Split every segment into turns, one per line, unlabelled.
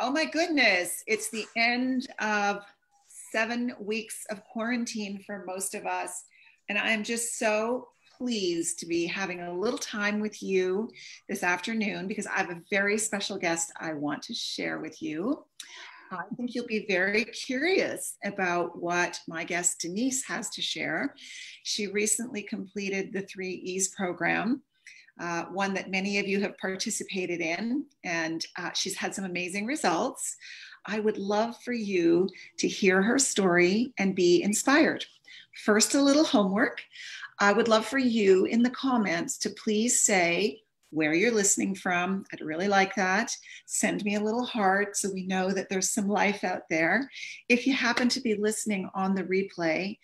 Oh my goodness, it's the end of seven weeks of quarantine for most of us. And I'm just so pleased to be having a little time with you this afternoon because I have a very special guest I want to share with you. I think you'll be very curious about what my guest Denise has to share. She recently completed the Three E's program, uh, one that many of you have participated in, and uh, she's had some amazing results. I would love for you to hear her story and be inspired. First, a little homework. I would love for you in the comments to please say where you're listening from. I'd really like that. Send me a little heart so we know that there's some life out there. If you happen to be listening on the replay,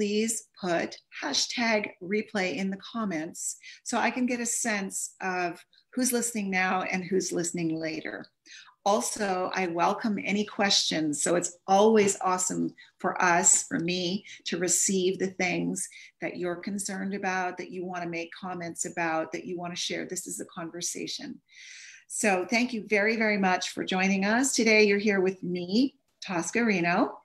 please put hashtag replay in the comments so I can get a sense of who's listening now and who's listening later. Also, I welcome any questions. So it's always awesome for us, for me, to receive the things that you're concerned about, that you want to make comments about, that you want to share. This is a conversation. So thank you very, very much for joining us. Today, you're here with me, Tosca Reno,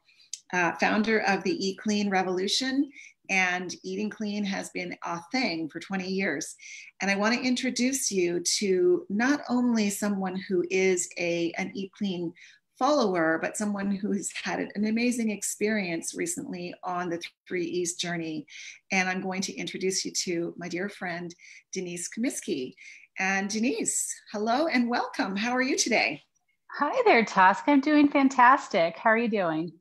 uh, founder of the Eat Clean Revolution and eating clean has been a thing for 20 years. And I want to introduce you to not only someone who is a, an Eat Clean follower, but someone who's had an amazing experience recently on the Three E's journey. And I'm going to introduce you to my dear friend, Denise Cumiskey. And Denise, hello and welcome. How are you today?
Hi there, Tusk. I'm doing fantastic. How are you doing?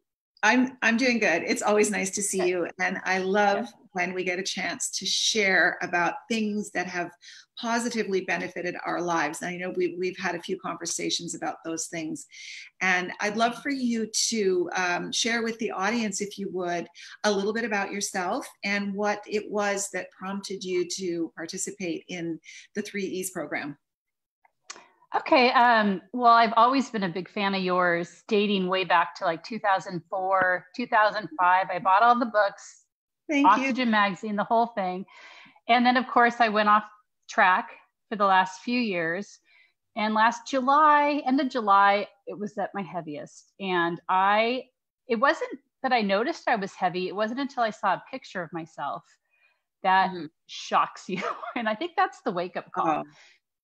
I'm I'm doing good. It's always nice to see you, and I love when we get a chance to share about things that have positively benefited our lives. And I know we, we've had a few conversations about those things, and I'd love for you to um, share with the audience, if you would, a little bit about yourself and what it was that prompted you to participate in the Three E's program.
Okay. Um, well, I've always been a big fan of yours, dating way back to like 2004, 2005. I bought all the books, Thank Oxygen you. Magazine, the whole thing. And then, of course, I went off track for the last few years. And last July, end of July, it was at my heaviest. And I, it wasn't that I noticed I was heavy. It wasn't until I saw a picture of myself that mm-hmm. shocks you. and I think that's the wake up call. Oh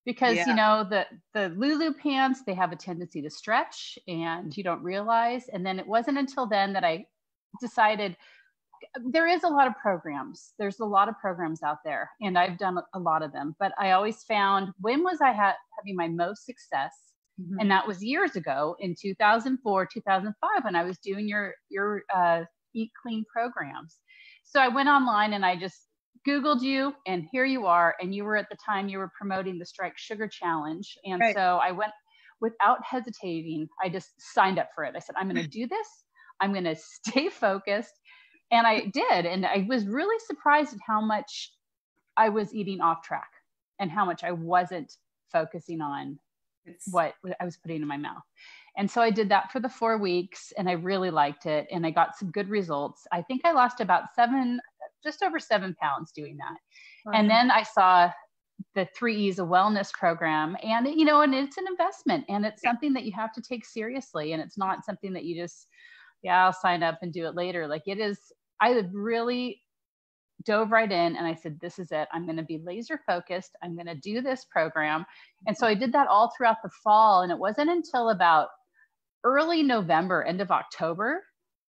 because yeah. you know the the lulu pants they have a tendency to stretch and you don't realize. And then it wasn't until then that i decided there is a lot of programs. There's a lot of programs out there and i've done a lot of them. But i always found when was i ha- having my most success? Mm-hmm. and that was years ago in 2004 2005 when i was doing your your uh, eat clean programs. So i went online and i just Googled you and here you are. And you were at the time you were promoting the Strike Sugar Challenge. And right. so I went without hesitating, I just signed up for it. I said, I'm going to do this. I'm going to stay focused. And I did. And I was really surprised at how much I was eating off track and how much I wasn't focusing on what I was putting in my mouth. And so I did that for the four weeks and I really liked it and I got some good results. I think I lost about seven, just over seven pounds doing that. And then I saw the three E's a wellness program. And, you know, and it's an investment and it's something that you have to take seriously. And it's not something that you just, yeah, I'll sign up and do it later. Like it is, I really dove right in and I said, this is it. I'm going to be laser focused. I'm going to do this program. And so I did that all throughout the fall. And it wasn't until about early November, end of October,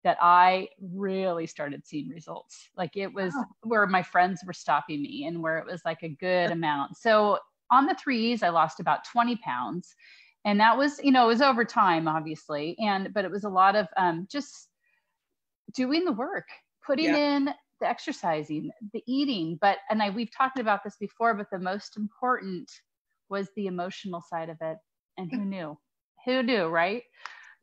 that I really started seeing results. Like it was where my friends were stopping me and where it was like a good amount. So on the threes, I lost about 20 pounds. And that was, you know, it was over time, obviously. And, but it was a lot of um, just doing the work, putting yeah. in the exercising, the eating. But, and I, we've talked about this before, but the most important was the emotional side of it. And who knew? Who knew, right?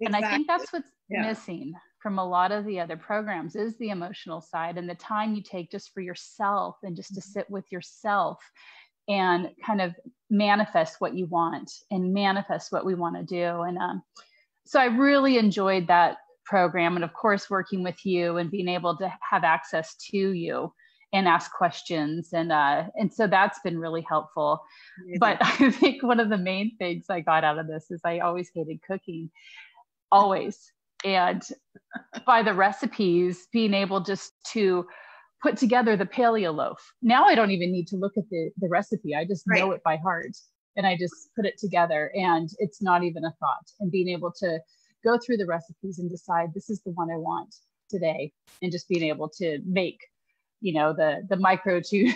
Exactly. And I think that's what's yeah. missing from a lot of the other programs is the emotional side and the time you take just for yourself and just to mm-hmm. sit with yourself and kind of manifest what you want and manifest what we want to do. And um, so I really enjoyed that program. And of course, working with you and being able to have access to you and ask questions and uh and so that's been really helpful but i think one of the main things i got out of this is i always hated cooking always and by the recipes being able just to put together the paleo loaf now i don't even need to look at the the recipe i just right. know it by heart and i just put it together and it's not even a thought and being able to go through the recipes and decide this is the one i want today and just being able to make you know the the micro to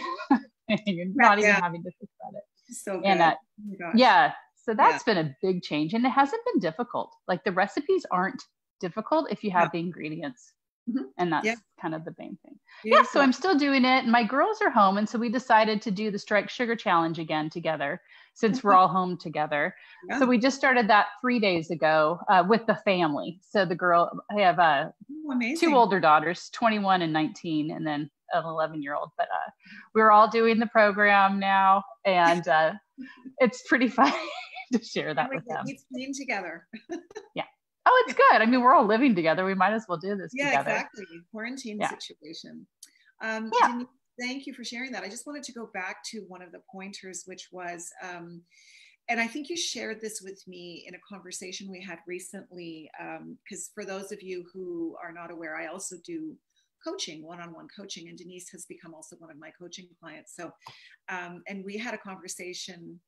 you're not yeah. even having to think about it
so good. and uh,
oh yeah so that's yeah. been a big change and it hasn't been difficult like the recipes aren't difficult if you have yeah. the ingredients mm-hmm. and that's yeah. kind of the main thing Beautiful. yeah so i'm still doing it and my girls are home and so we decided to do the strike sugar challenge again together since we're all home together. Yeah. So we just started that three days ago uh, with the family. So the girl, I have uh, oh, two older daughters, 21 and 19, and then an 11 year old. But uh, we're all doing the program now, and uh, it's pretty fun to share that with them.
It's being together.
yeah. Oh, it's good. I mean, we're all living together. We might as well do this
yeah,
together.
exactly. Quarantine yeah. situation. Um, yeah. Denise, thank you for sharing that. I just wanted to go back to one of the pointers, which was, um, and I think you shared this with me in a conversation we had recently. Because um, for those of you who are not aware, I also do coaching, one on one coaching, and Denise has become also one of my coaching clients. So, um, and we had a conversation,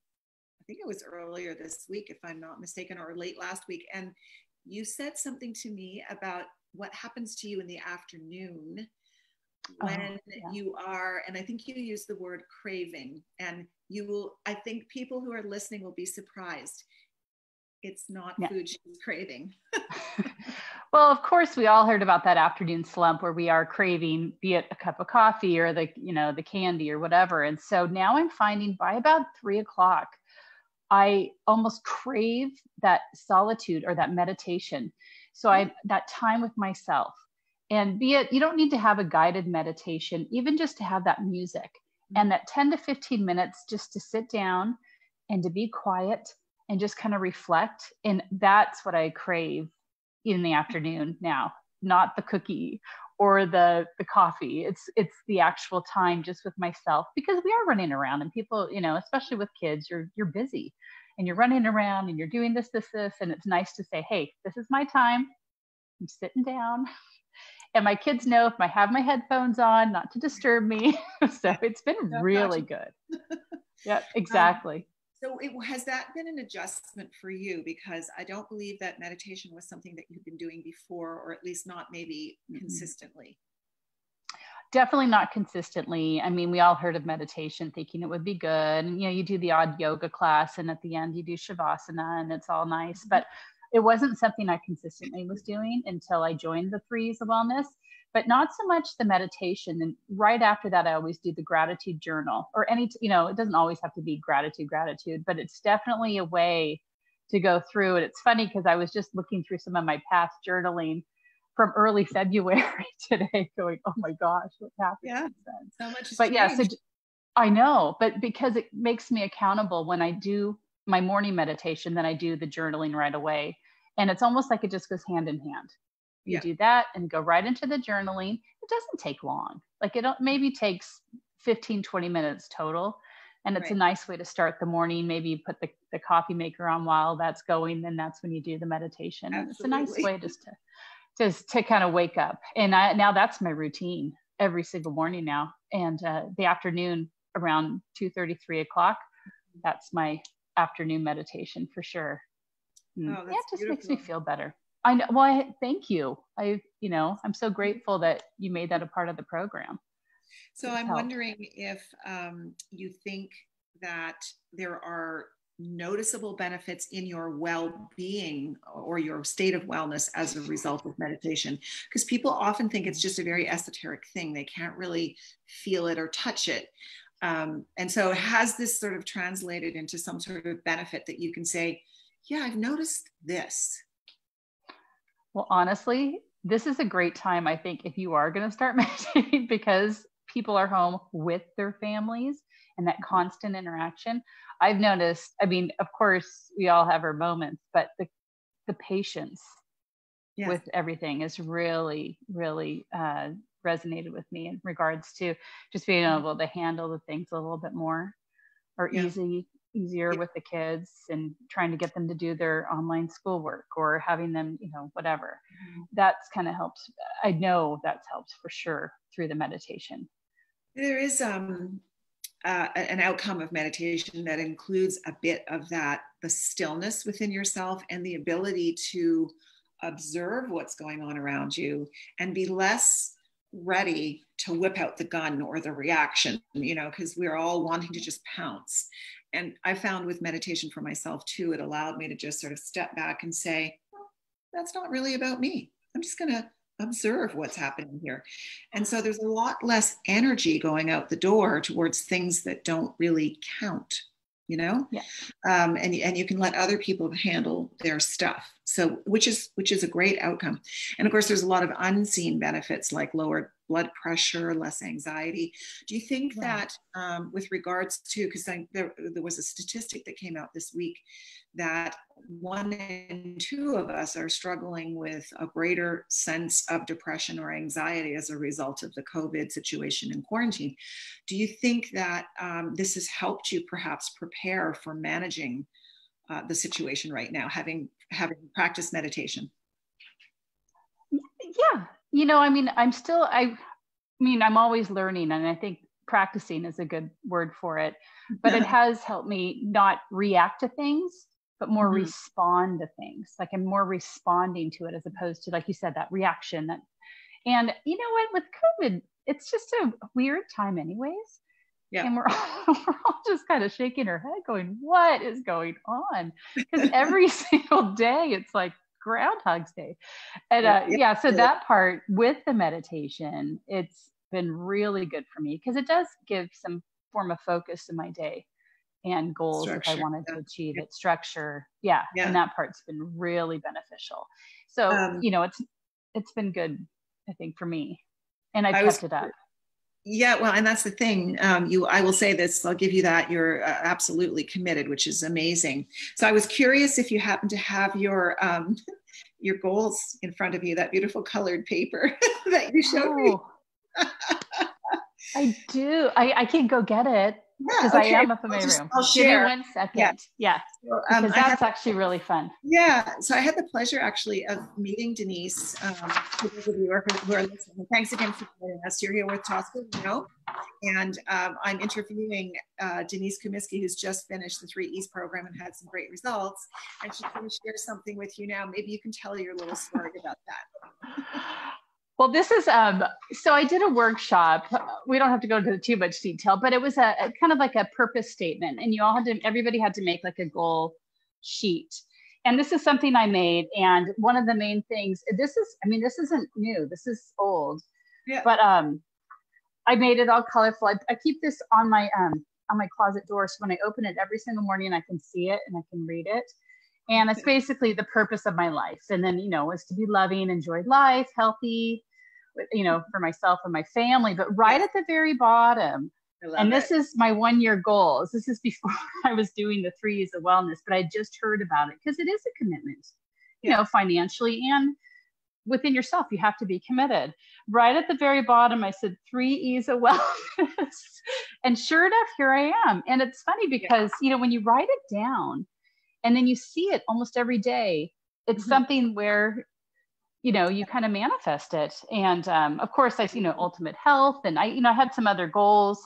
I think it was earlier this week, if I'm not mistaken, or late last week. And you said something to me about what happens to you in the afternoon Oh, when oh, yeah. you are, and I think you use the word craving, and you will, I think people who are listening will be surprised. It's not yeah. food she's craving.
well, of course, we all heard about that afternoon slump where we are craving, be it a cup of coffee or the, you know, the candy or whatever. And so now I'm finding by about three o'clock, I almost crave that solitude or that meditation. So I that time with myself and be it you don't need to have a guided meditation even just to have that music mm-hmm. and that 10 to 15 minutes just to sit down and to be quiet and just kind of reflect and that's what i crave in the afternoon now not the cookie or the the coffee it's it's the actual time just with myself because we are running around and people you know especially with kids you're you're busy and you're running around and you're doing this this this and it's nice to say hey this is my time i'm sitting down and my kids know if I have my headphones on, not to disturb me. so it's been really good. yeah, um, exactly. Um,
so it, has that been an adjustment for you? Because I don't believe that meditation was something that you've been doing before, or at least not maybe mm-hmm. consistently.
Definitely not consistently. I mean, we all heard of meditation thinking it would be good. And, you know, you do the odd yoga class and at the end you do Shavasana and it's all nice. Mm-hmm. But it wasn't something I consistently was doing until I joined the Threes of Wellness, but not so much the meditation. And right after that, I always do the gratitude journal or any, you know, it doesn't always have to be gratitude, gratitude, but it's definitely a way to go through. And it's funny because I was just looking through some of my past journaling from early February today, going, "Oh my gosh, what happened?"
Yeah, so much.
But changed. yeah, so I know, but because it makes me accountable when I do my morning meditation, then I do the journaling right away. And it's almost like it just goes hand in hand. You yeah. do that and go right into the journaling. It doesn't take long. Like it maybe takes 15, 20 minutes total. And it's right. a nice way to start the morning. Maybe you put the, the coffee maker on while that's going, then that's when you do the meditation. Absolutely. It's a nice way just to just to kind of wake up. And I, now that's my routine every single morning now. And uh, the afternoon around 2 30, 3 o'clock, that's my afternoon meditation for sure. Mm. Oh, yeah, it just beautiful. makes me feel better. I know. Well, I, thank you. I, you know, I'm so grateful that you made that a part of the program.
So I'm wondering if um, you think that there are noticeable benefits in your well-being or your state of wellness as a result of meditation because people often think it's just a very esoteric thing they can't really feel it or touch it um, and so has this sort of translated into some sort of benefit that you can say, yeah, I've noticed this?
Well, honestly, this is a great time, I think, if you are going to start meditating because people are home with their families and that constant interaction. I've noticed, I mean, of course, we all have our moments, but the, the patience with everything is really, really uh, resonated with me in regards to just being mm-hmm. able to handle the things a little bit more or yeah. easy easier with the kids and trying to get them to do their online schoolwork or having them you know whatever mm-hmm. that's kind of helped i know that's helped for sure through the meditation
there is um uh, an outcome of meditation that includes a bit of that the stillness within yourself and the ability to observe what's going on around you and be less ready to whip out the gun or the reaction, you know, because we're all wanting to just pounce. And I found with meditation for myself too, it allowed me to just sort of step back and say, that's not really about me. I'm just going to observe what's happening here. And so there's a lot less energy going out the door towards things that don't really count you know
yeah.
um, and, and you can let other people handle their stuff so which is which is a great outcome and of course there's a lot of unseen benefits like lower blood pressure less anxiety do you think yeah. that um, with regards to because there, there was a statistic that came out this week that one in two of us are struggling with a greater sense of depression or anxiety as a result of the COVID situation and quarantine. Do you think that um, this has helped you perhaps prepare for managing uh, the situation right now, having having practiced meditation?
Yeah, you know, I mean, I'm still, I, mean, I'm always learning, and I think practicing is a good word for it. But it has helped me not react to things but more mm-hmm. respond to things. Like I'm more responding to it as opposed to, like you said, that reaction. That, and you know what? With COVID, it's just a weird time, anyways. Yeah. And we're all, we're all just kind of shaking our head, going, "What is going on?" Because every single day, it's like Groundhog's Day, and uh, yeah, yeah. So that part with the meditation, it's been really good for me because it does give some form of focus in my day and goals structure. if I wanted to achieve it, structure. Yeah, yeah. And that part's been really beneficial. So, um, you know, it's it's been good, I think, for me. And I've I kept was, it up.
Yeah, well, and that's the thing. Um, you, I will say this. I'll give you that. You're uh, absolutely committed, which is amazing. So I was curious if you happen to have your um, your goals in front of you. That beautiful colored paper that you showed oh, me.
I do. I, I can't go get it because yeah, okay. I am up in my I'll just, room. I'll Give share. me one second. Yeah, yeah. So, um, because that's actually really fun.
Yeah. So I had the pleasure actually of meeting Denise. Um, of you who are listening, thanks again for joining us. You're here with Tosca, you know, and um, I'm interviewing uh, Denise Cumiskey, who's just finished the Three E's program and had some great results. And she's going to share something with you now. Maybe you can tell your little story about that.
Well, this is um, so I did a workshop. We don't have to go into too much detail, but it was a, a, kind of like a purpose statement, and you all had to. Everybody had to make like a goal sheet, and this is something I made. And one of the main things. This is, I mean, this isn't new. This is old. Yeah. But um, I made it all colorful. I, I keep this on my um on my closet door, so when I open it every single morning, I can see it and I can read it and it's basically the purpose of my life and then you know is to be loving enjoy life healthy you know, for myself and my family. But right at the very bottom, and this it. is my one year goals. This is before I was doing the three E's of wellness, but I just heard about it because it is a commitment, you yeah. know, financially and within yourself. You have to be committed. Right at the very bottom, I said three E's of wellness. and sure enough, here I am. And it's funny because, yeah. you know, when you write it down and then you see it almost every day, it's mm-hmm. something where you know you kind of manifest it. And um, of course i you know ultimate health and i you know i had some other goals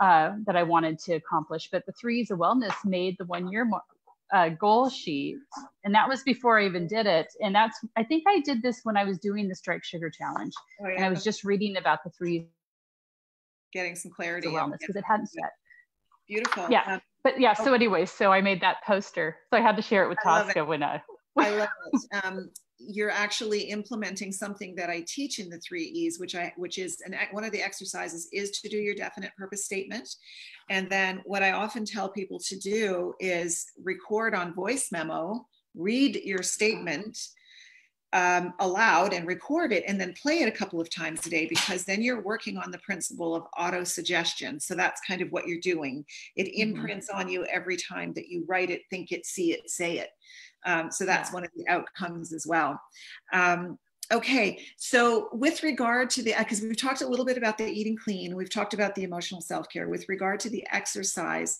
uh, that i wanted to accomplish but the threes of wellness made the one year uh, goal sheet and that was before i even did it. And that's i think i did this when i was doing the strike sugar challenge oh, yeah. and i was just reading about the three
getting some clarity
wellness because it hadn't set.
Beautiful.
Yeah um, but yeah so anyway so i made that poster. So i had to share it with tosca when i
I love it. Um, you're actually implementing something that I teach in the three E's, which I which is an one of the exercises is to do your definite purpose statement. And then what I often tell people to do is record on voice memo, read your statement um, aloud and record it and then play it a couple of times a day because then you're working on the principle of auto suggestion. So that's kind of what you're doing. It mm-hmm. imprints mm-hmm. on you every time that you write it, think it, see it, say it. Um, so that's one of the outcomes as well. Um, Okay, so with regard to the, because we've talked a little bit about the eating clean, we've talked about the emotional self care. With regard to the exercise,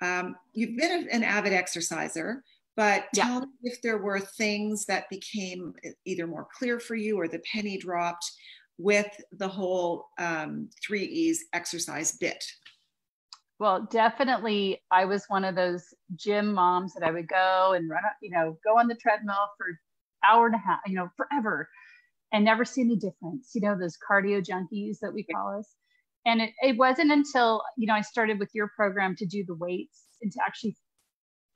um, you've been an avid exerciser, but yeah. tell me if there were things that became either more clear for you or the penny dropped with the whole um, three E's exercise bit.
Well, definitely, I was one of those gym moms that I would go and run, you know, go on the treadmill for hour and a half, you know, forever, and never see any difference. You know, those cardio junkies that we call us. And it, it wasn't until you know I started with your program to do the weights and to actually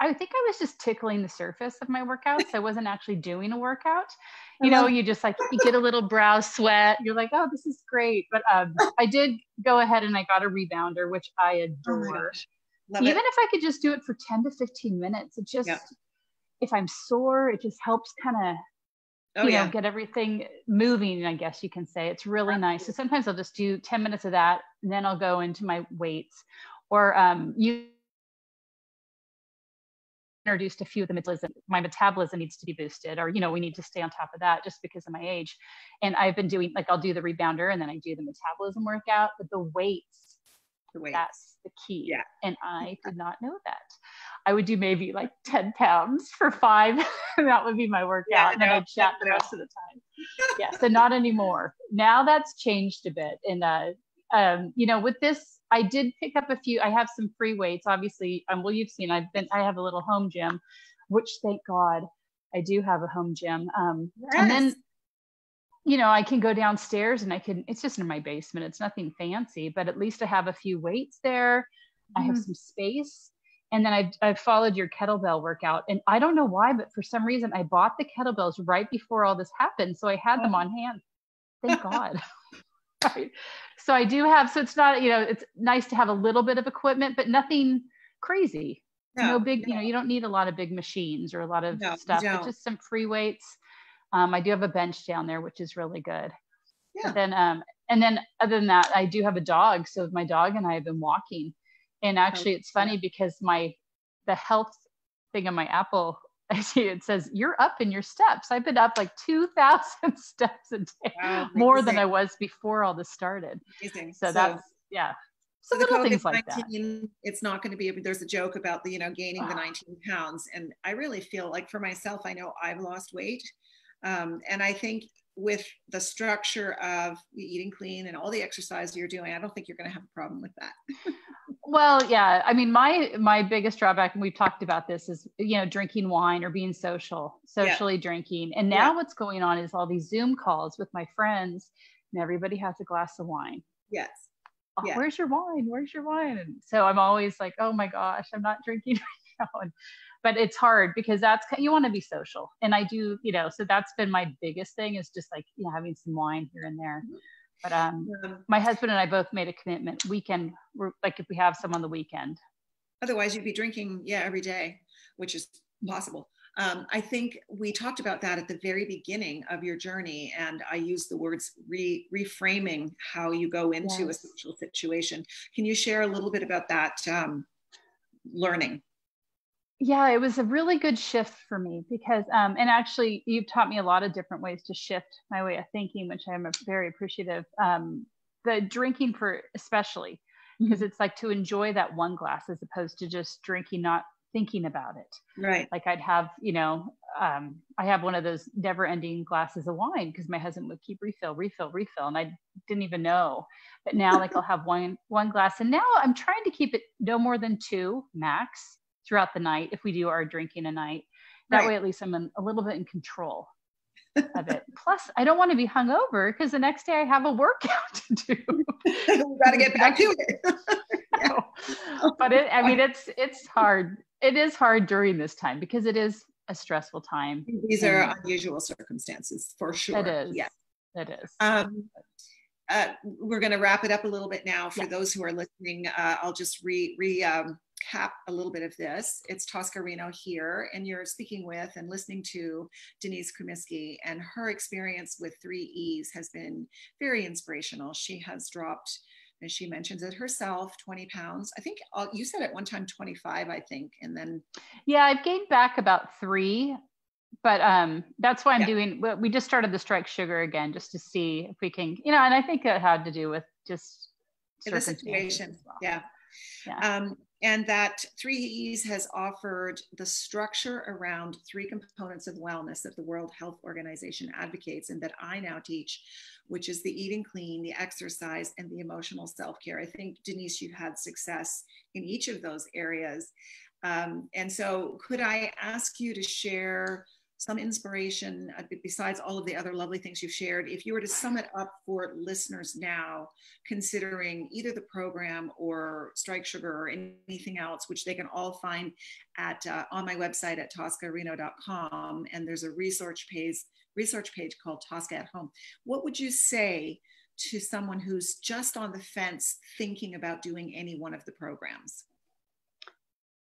I think I was just tickling the surface of my workouts. I wasn't actually doing a workout. You know, you just like you get a little brow sweat. You're like, oh, this is great. But um, I did go ahead and I got a rebounder, which I oh adore. Oh Even it. if I could just do it for 10 to 15 minutes, it just yeah. if I'm sore, it just helps kind of oh, you know get everything moving. I guess you can say it's really Absolutely. nice. So sometimes I'll just do 10 minutes of that, and then I'll go into my weights. Or um, you introduced a few of the metabolism my metabolism needs to be boosted or you know we need to stay on top of that just because of my age. And i've been doing like i'll do the rebounder and then i do the metabolism workout but the weights, the weights. that's the key. Yeah. And i did not know that. I would do maybe like 10 pounds for five. That would be my workout yeah, and then no, i'd chat no. the rest of the time. Yeah so not anymore. Now that's changed a bit and uh um, you know with this I did pick up a few. I have some free weights, obviously. Um, well, you've seen. I've been. I have a little home gym, which thank God I do have a home gym. Um, yes. And then, you know, I can go downstairs and I can. It's just in my basement. It's nothing fancy, but at least I have a few weights there. Mm-hmm. I have mm-hmm. some space. And then I've, I've followed your kettlebell workout. And I don't know why, but for some reason, I bought the kettlebells right before all this happened. So I had them oh. on hand. Thank God. right so I do have, so it's not, you know, it's nice to have a little bit of equipment, but nothing crazy. No, no big, no. you know, you don't need a lot of big machines or a lot of no, stuff, but just some free weights. Um, I do have a bench down there, which is really good. Yeah. But then, um, and then other than that, I do have a dog. So my dog and I have been walking. And actually, it's funny because my, the health thing on my Apple I see it says you're up in your steps. I've been up like 2,000 steps a day, wow, more than I was before all this started. Amazing. So, so that's, yeah.
So, so the COVID like 19, it's not going to be, there's a joke about the, you know, gaining the 19 pounds. And I really feel like for myself, I know I've lost weight. Um, and I think with the structure of eating clean and all the exercise you're doing, I don't think you're going to have a problem with that.
well, yeah. I mean, my my biggest drawback, and we've talked about this, is you know drinking wine or being social, socially yeah. drinking. And now yeah. what's going on is all these Zoom calls with my friends, and everybody has a glass of wine.
Yes.
Oh, yeah. Where's your wine? Where's your wine? And so I'm always like, oh my gosh, I'm not drinking right now. And but it's hard because that's you want to be social and i do you know so that's been my biggest thing is just like you know having some wine here and there but um my husband and i both made a commitment weekend like if we have some on the weekend
otherwise you'd be drinking yeah every day which is impossible um, I think we talked about that at the very beginning of your journey, and I used the words re- reframing how you go into yes. a social situation. Can you share a little bit about that um, learning?
Yeah it was a really good shift for me because um, and actually you've taught me a lot of different ways to shift my way of thinking which i'm very appreciative um, the drinking for especially because mm-hmm. it's like to enjoy that one glass as opposed to just drinking not thinking about it.
Right.
Like i'd have you know um, i have one of those never ending glasses of wine because my husband would keep refill refill refill and i didn't even know. But now like i'll have one one glass and now i'm trying to keep it no more than two max throughout the night if we do our drinking a night. That right. way, at least I'm in, a little bit in control of it. Plus, I don't want to be hungover because the next day I have a workout to do.
we got to get back to it.
yeah. But it, I mean, it's it's hard. It is hard during this time because it is a stressful time.
These are unusual circumstances for sure.
It is.
Yeah,
it is.
Um, uh, we're going to wrap it up a little bit now. For yeah. those who are listening, uh, I'll just re re um, cap a little bit of this. It's Tosca Reno here, and you're speaking with and listening to Denise Cumiskey, and her experience with three E's has been very inspirational. She has dropped, as she mentions it herself, 20 pounds. I think uh, you said at one time 25, I think, and then.
Yeah, I've gained back about three. but um, that's why I'm yeah. doing. We just started the strike sugar again, just to see if we can, you know. And I think it had to do with just
the situation. Well. Yeah. yeah. Um, and that 3E's has offered the structure around three components of wellness that the World Health Organization advocates and that I now teach, which is the eating clean, the exercise, and the emotional self care. I think, Denise, you've had success in each of those areas. Um, and so, could I ask you to share? Some inspiration uh, besides all of the other lovely things you've shared. If you were to sum it up for listeners now, considering either the program or Strike Sugar or anything else, which they can all find at uh, on my website at toscareno.com, and there's a research page research page called Tosca at Home. What would you say to someone who's just on the fence thinking about doing any one of the programs?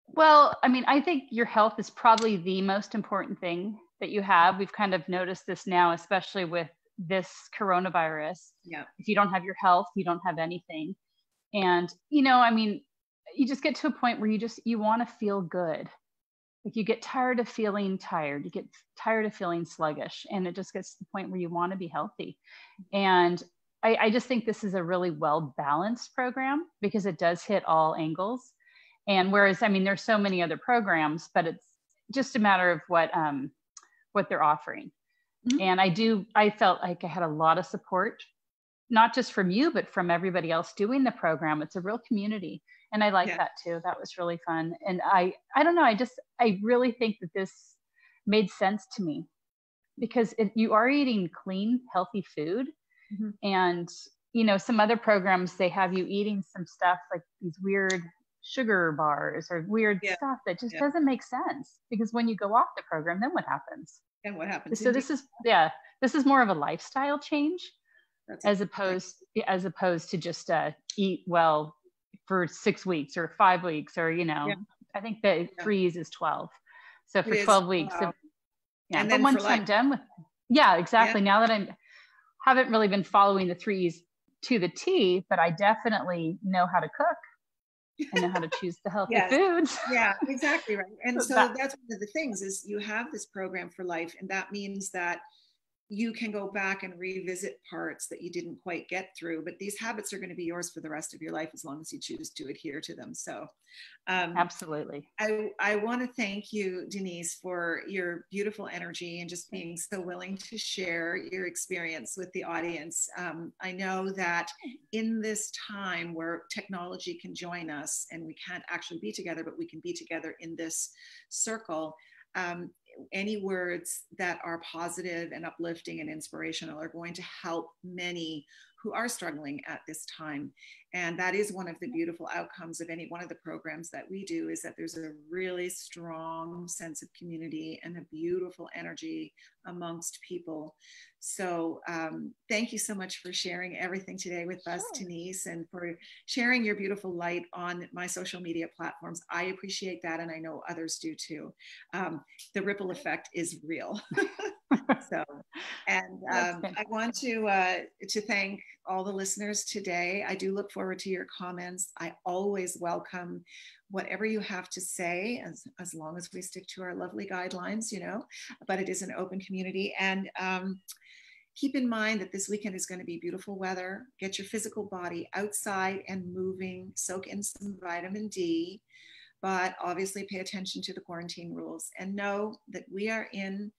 Well, I mean, I think your health is probably the most important thing that you have. We've kind of noticed this now, especially with this coronavirus.
Yeah.
If you don't have your health, you don't have anything. And, you know, I mean, you just get to a point where you just you want to feel good. Like you get tired of feeling tired, you get tired of feeling sluggish, and it just gets to the point where you want to be healthy. And I, I just think this is a really well balanced program because it does hit all angles and whereas, I mean, there's so many other programs, but it's just a matter of what um, what they're offering. Mm-hmm. And I do, I felt like I had a lot of support, not just from you, but from everybody else doing the program. It's a real community, and I like yeah. that too. That was really fun. And I, I don't know, I just, I really think that this made sense to me because it, you are eating clean, healthy food, mm-hmm. and you know, some other programs they have you eating some stuff like these weird sugar bars or weird yeah. stuff that just yeah. doesn't make sense because when you go off the program then what happens
and what happens
so this is yeah this is more of a lifestyle change That's as opposed as opposed to just uh, eat well for six weeks or five weeks or you know yeah. i think the freeze is 12 so for 12 weeks wow. yeah and but once i'm done with yeah exactly now that i'm haven't really been following the threes to the T, but I definitely know how to cook I know how to choose the healthy yes. foods.
yeah, exactly right. And so, so that, that's one of the things is you have this program for life, and that means that you can go back and revisit parts that you didn't quite get through but these habits are going to be yours for the rest of your life as long as you choose to adhere to them. So
um, absolutely.
I, I want to thank you denise for your beautiful energy and just being so willing to share your experience with the audience. Um, i know that in this time where technology can join us and we can't actually be together but we can be together in this circle um, any words that are positive and uplifting and inspirational are going to help many who are struggling at this time. And that is one of the beautiful outcomes of any one of the programs that we do is that there's a really strong sense of community and a beautiful energy amongst people. So um, thank you so much for sharing everything today with us sure. denise and for sharing your beautiful light on my social media platforms. I appreciate that and i know others do too. Um, the ripple effect is real so and um, i want to uh, to thank all the listeners today i do look forward to your comments. I always welcome whatever you have to say, as, as long as we stick to our lovely guidelines, you know, but it is an open community. And um, keep in mind that this weekend is going to be beautiful weather. Get your physical body outside and moving, soak in some vitamin D, but obviously pay attention to the quarantine rules and know that we are in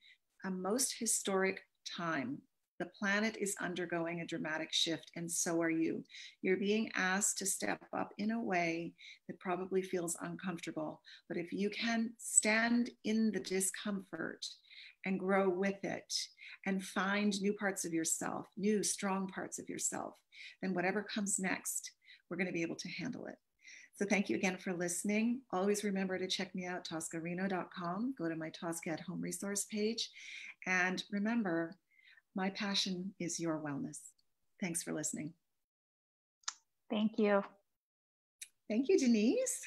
a most historic time the planet is undergoing a dramatic shift, and so are you. You're being asked to step up in a way that probably feels uncomfortable. But if you can stand in the discomfort and grow with it and find new parts of yourself, new strong parts of yourself, then whatever comes next, we're going to be able to handle it. So thank you again for listening. Always remember to check me out, toscareno.com. Go to my Tosca at Home resource page. And remember, my passion is your wellness. Thanks for listening.
Thank you.
Thank you, Denise.